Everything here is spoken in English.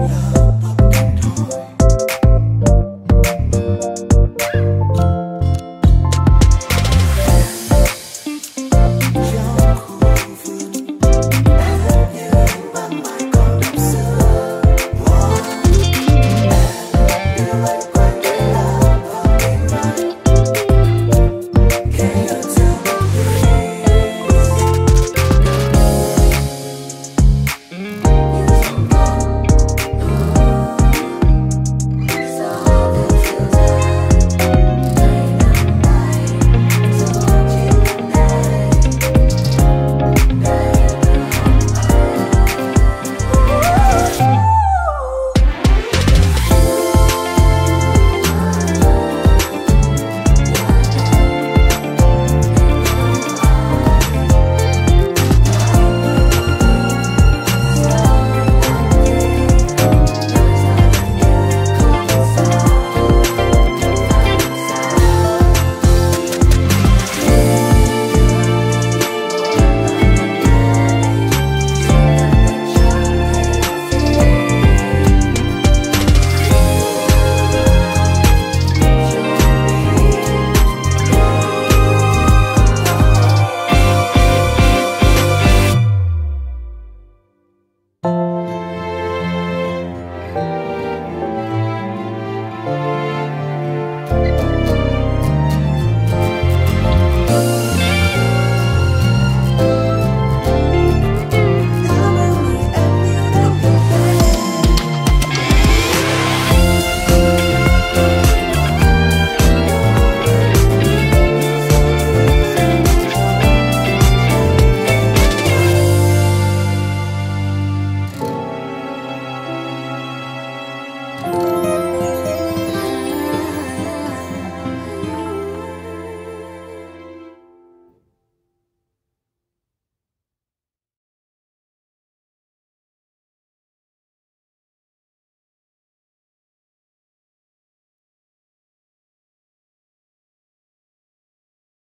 Lord.